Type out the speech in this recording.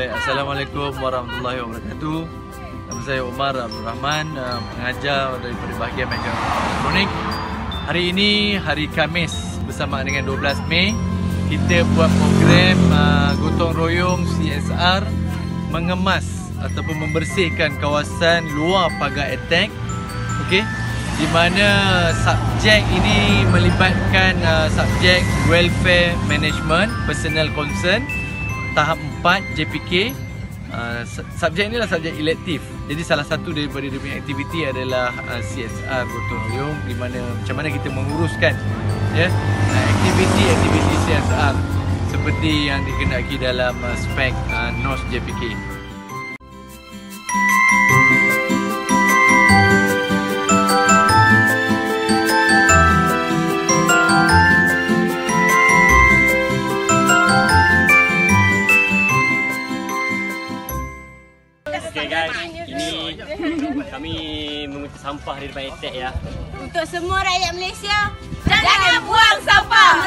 Baik, Assalamualaikum warahmatullahi wabarakatuh. Nama saya Umar Abdul Rahman, uh, pengajar daripada bahagian mekanik elektronik. Hari ini hari Khamis bersama dengan 12 Mei kita buat program uh, gotong royong CSR mengemas ataupun membersihkan kawasan luar pagar attack. Okey. Di mana subjek ini melibatkan uh, subjek welfare management, personal concern tahap 4 JPK uh, subjek ini adalah subjek elektif. Jadi salah satu daripada dia punya aktiviti adalah uh, CSR gotong royong di mana macam mana kita menguruskan ya uh, aktiviti-aktiviti CSR seperti yang dikendaki dalam uh, spek uh, NOS JPK Okay guys, ini kami mengutuk sampah di depan etek ya. Untuk semua rakyat Malaysia, jangan buang sampah.